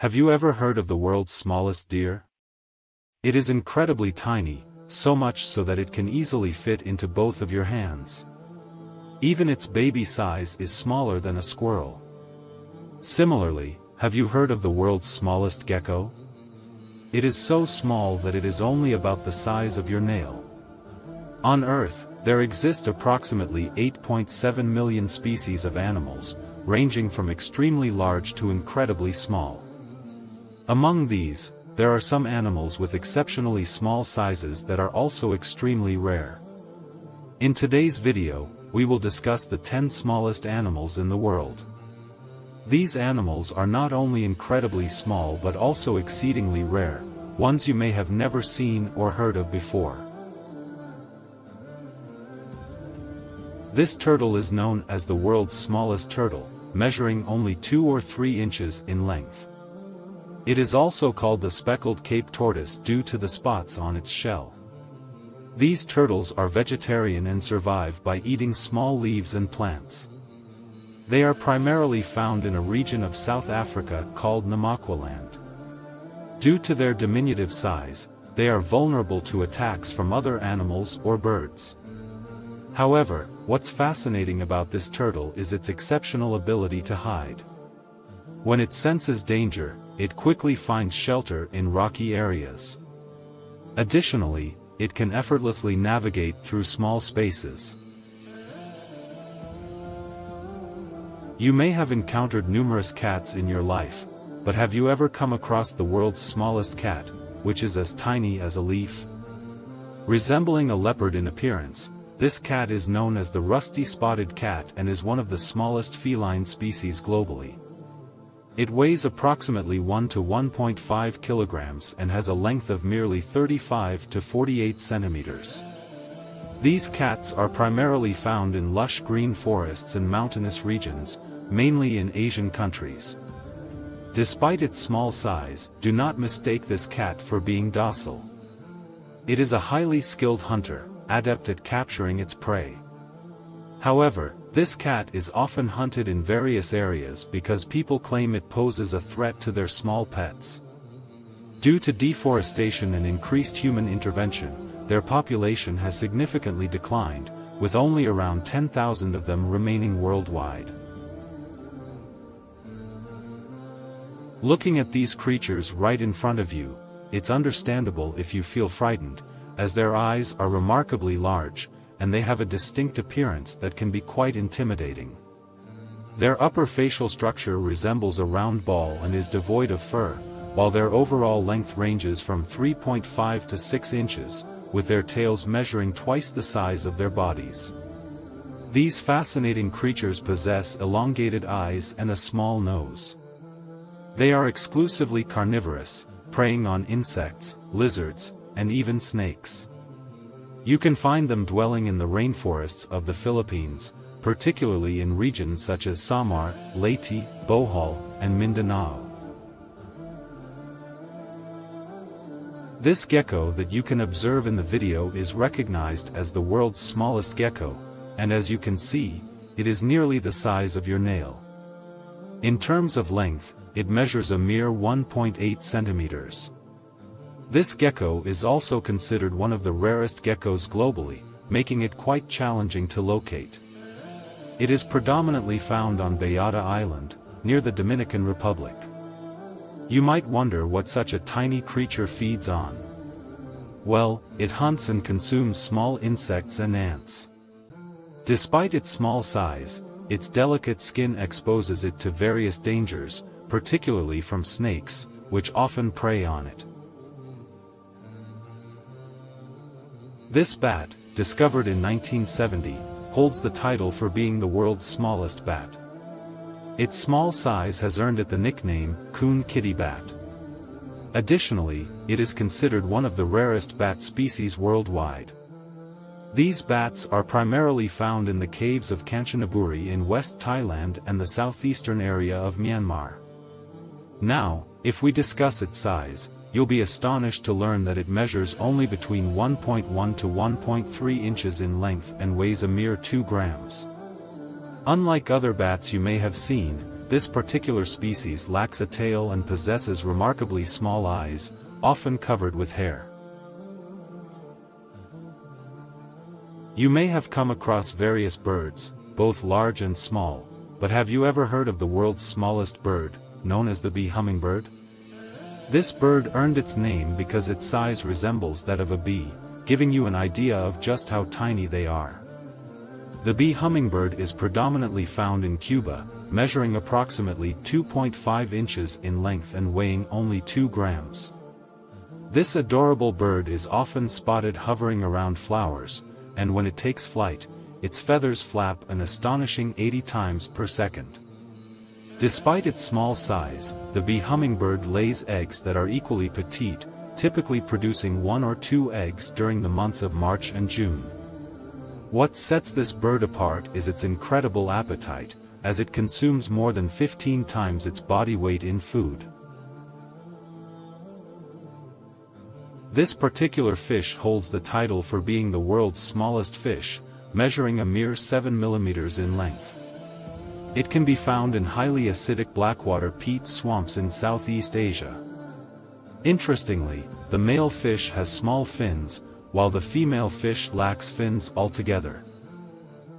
Have you ever heard of the world's smallest deer? It is incredibly tiny, so much so that it can easily fit into both of your hands. Even its baby size is smaller than a squirrel. Similarly, have you heard of the world's smallest gecko? It is so small that it is only about the size of your nail. On Earth, there exist approximately 8.7 million species of animals, ranging from extremely large to incredibly small. Among these, there are some animals with exceptionally small sizes that are also extremely rare. In today's video, we will discuss the 10 smallest animals in the world. These animals are not only incredibly small but also exceedingly rare, ones you may have never seen or heard of before. This turtle is known as the world's smallest turtle, measuring only 2 or 3 inches in length. It is also called the speckled Cape tortoise due to the spots on its shell. These turtles are vegetarian and survive by eating small leaves and plants. They are primarily found in a region of South Africa called Namaqualand. Due to their diminutive size, they are vulnerable to attacks from other animals or birds. However, what's fascinating about this turtle is its exceptional ability to hide. When it senses danger, it quickly finds shelter in rocky areas. Additionally, it can effortlessly navigate through small spaces. You may have encountered numerous cats in your life, but have you ever come across the world's smallest cat, which is as tiny as a leaf? Resembling a leopard in appearance, this cat is known as the rusty spotted cat and is one of the smallest feline species globally. It weighs approximately 1 to 1.5 kilograms and has a length of merely 35 to 48 centimeters. These cats are primarily found in lush green forests and mountainous regions, mainly in Asian countries. Despite its small size, do not mistake this cat for being docile. It is a highly skilled hunter, adept at capturing its prey. However, this cat is often hunted in various areas because people claim it poses a threat to their small pets. Due to deforestation and increased human intervention, their population has significantly declined, with only around 10,000 of them remaining worldwide. Looking at these creatures right in front of you, it's understandable if you feel frightened, as their eyes are remarkably large, and they have a distinct appearance that can be quite intimidating. Their upper facial structure resembles a round ball and is devoid of fur, while their overall length ranges from 3.5 to 6 inches, with their tails measuring twice the size of their bodies. These fascinating creatures possess elongated eyes and a small nose. They are exclusively carnivorous, preying on insects, lizards, and even snakes. You can find them dwelling in the rainforests of the Philippines, particularly in regions such as Samar, Leyte, Bohol, and Mindanao. This gecko that you can observe in the video is recognized as the world's smallest gecko, and as you can see, it is nearly the size of your nail. In terms of length, it measures a mere 1.8 centimeters. This gecko is also considered one of the rarest geckos globally, making it quite challenging to locate. It is predominantly found on Beata Island, near the Dominican Republic. You might wonder what such a tiny creature feeds on. Well, it hunts and consumes small insects and ants. Despite its small size, its delicate skin exposes it to various dangers, particularly from snakes, which often prey on it. This bat, discovered in 1970, holds the title for being the world's smallest bat. Its small size has earned it the nickname, coon kitty bat. Additionally, it is considered one of the rarest bat species worldwide. These bats are primarily found in the caves of Kanchanaburi in West Thailand and the southeastern area of Myanmar. Now, if we discuss its size, you'll be astonished to learn that it measures only between 1.1 to 1.3 inches in length and weighs a mere 2 grams. Unlike other bats you may have seen, this particular species lacks a tail and possesses remarkably small eyes, often covered with hair. You may have come across various birds, both large and small, but have you ever heard of the world's smallest bird, known as the bee hummingbird? This bird earned its name because its size resembles that of a bee, giving you an idea of just how tiny they are. The bee hummingbird is predominantly found in Cuba, measuring approximately 2.5 inches in length and weighing only 2 grams. This adorable bird is often spotted hovering around flowers, and when it takes flight, its feathers flap an astonishing 80 times per second. Despite its small size, the bee hummingbird lays eggs that are equally petite, typically producing one or two eggs during the months of March and June. What sets this bird apart is its incredible appetite, as it consumes more than 15 times its body weight in food. This particular fish holds the title for being the world's smallest fish, measuring a mere 7 millimeters in length. It can be found in highly acidic blackwater peat swamps in Southeast Asia. Interestingly, the male fish has small fins, while the female fish lacks fins altogether.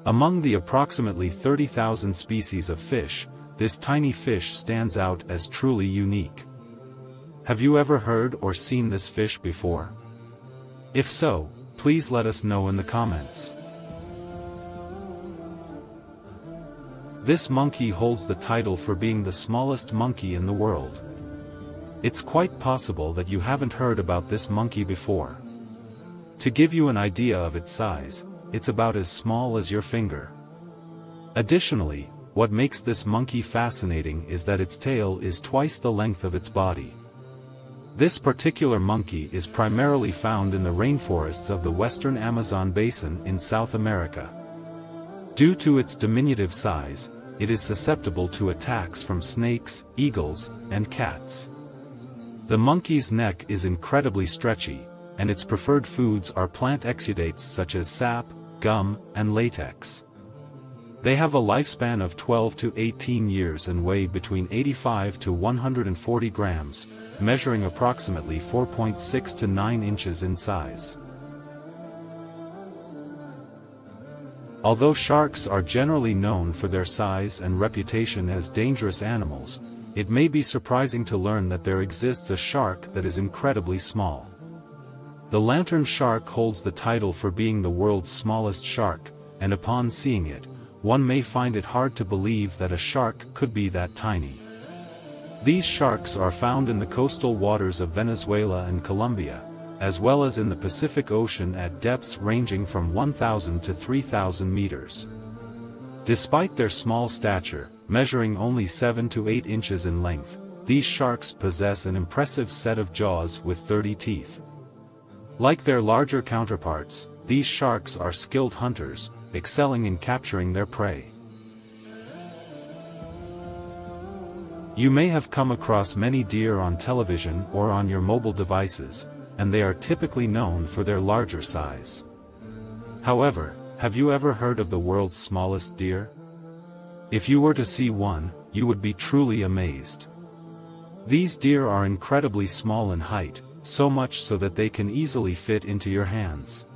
Among the approximately 30,000 species of fish, this tiny fish stands out as truly unique. Have you ever heard or seen this fish before? If so, please let us know in the comments. This monkey holds the title for being the smallest monkey in the world. It's quite possible that you haven't heard about this monkey before. To give you an idea of its size, it's about as small as your finger. Additionally, what makes this monkey fascinating is that its tail is twice the length of its body. This particular monkey is primarily found in the rainforests of the western Amazon basin in South America. Due to its diminutive size, it is susceptible to attacks from snakes, eagles, and cats. The monkey's neck is incredibly stretchy, and its preferred foods are plant exudates such as sap, gum, and latex. They have a lifespan of 12 to 18 years and weigh between 85 to 140 grams, measuring approximately 4.6 to 9 inches in size. Although sharks are generally known for their size and reputation as dangerous animals, it may be surprising to learn that there exists a shark that is incredibly small. The lantern shark holds the title for being the world's smallest shark, and upon seeing it, one may find it hard to believe that a shark could be that tiny. These sharks are found in the coastal waters of Venezuela and Colombia, as well as in the Pacific Ocean at depths ranging from 1,000 to 3,000 meters. Despite their small stature, measuring only 7 to 8 inches in length, these sharks possess an impressive set of jaws with 30 teeth. Like their larger counterparts, these sharks are skilled hunters, excelling in capturing their prey. You may have come across many deer on television or on your mobile devices, and they are typically known for their larger size. However, have you ever heard of the world's smallest deer? If you were to see one, you would be truly amazed. These deer are incredibly small in height, so much so that they can easily fit into your hands.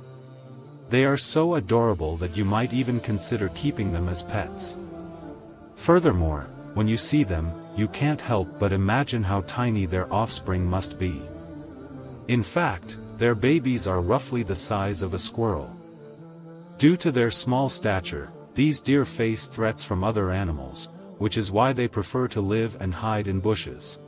They are so adorable that you might even consider keeping them as pets. Furthermore, when you see them, you can't help but imagine how tiny their offspring must be. In fact, their babies are roughly the size of a squirrel. Due to their small stature, these deer face threats from other animals, which is why they prefer to live and hide in bushes.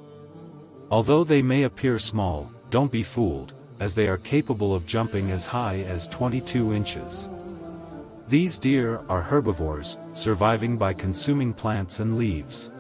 Although they may appear small, don't be fooled, as they are capable of jumping as high as 22 inches. These deer are herbivores, surviving by consuming plants and leaves.